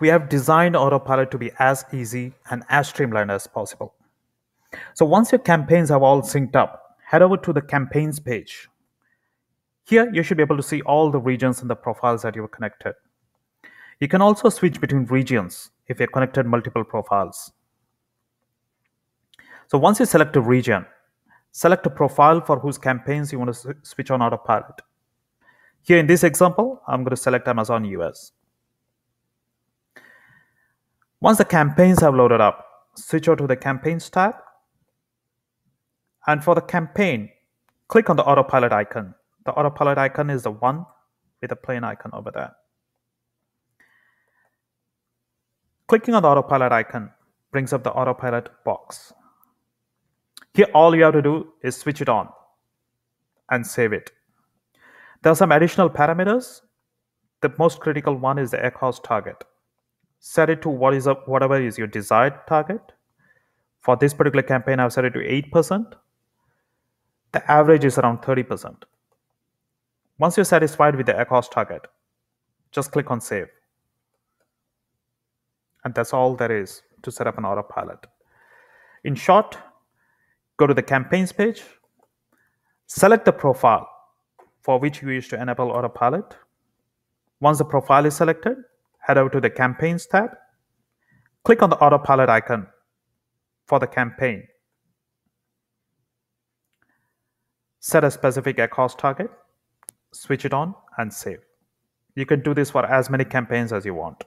we have designed Autopilot to be as easy and as streamlined as possible. So once your campaigns have all synced up, head over to the campaigns page. Here, you should be able to see all the regions and the profiles that you have connected. You can also switch between regions if you've connected multiple profiles. So once you select a region, select a profile for whose campaigns you want to switch on autopilot. Here in this example, I'm going to select Amazon US. Once the campaigns have loaded up, switch over to the campaigns tab. And for the campaign, click on the autopilot icon. The autopilot icon is the one with the plane icon over there. Clicking on the autopilot icon brings up the autopilot box. Here, all you have to do is switch it on and save it. There are some additional parameters. The most critical one is the ACoS target. Set it to what is a, whatever is your desired target. For this particular campaign, I've set it to 8%. The average is around 30%. Once you're satisfied with the ACoS target, just click on save. And that's all there is to set up an autopilot. In short, go to the campaigns page, select the profile for which you wish to enable autopilot. Once the profile is selected, head over to the campaigns tab, click on the autopilot icon for the campaign. Set a specific ACoS target, switch it on and save. You can do this for as many campaigns as you want.